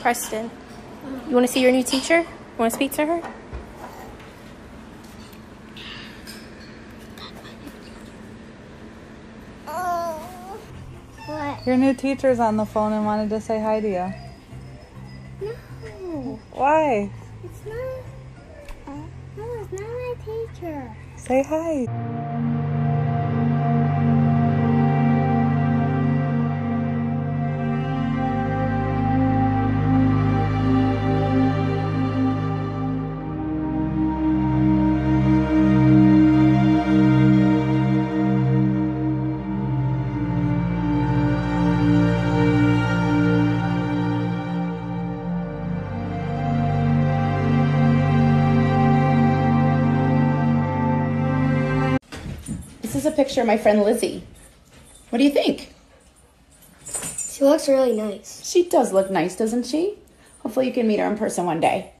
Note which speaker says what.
Speaker 1: Preston, you want to see your new teacher? Want to speak to her?
Speaker 2: What?
Speaker 3: Your new teacher's on the phone and wanted to say hi to you.
Speaker 2: No,
Speaker 3: Why?
Speaker 2: it's not. Uh, no, it's not my teacher.
Speaker 3: Say hi.
Speaker 4: This is a picture of my friend Lizzie. What do you think?
Speaker 2: She looks really nice.
Speaker 4: She does look nice, doesn't she? Hopefully, you can meet her in person one day.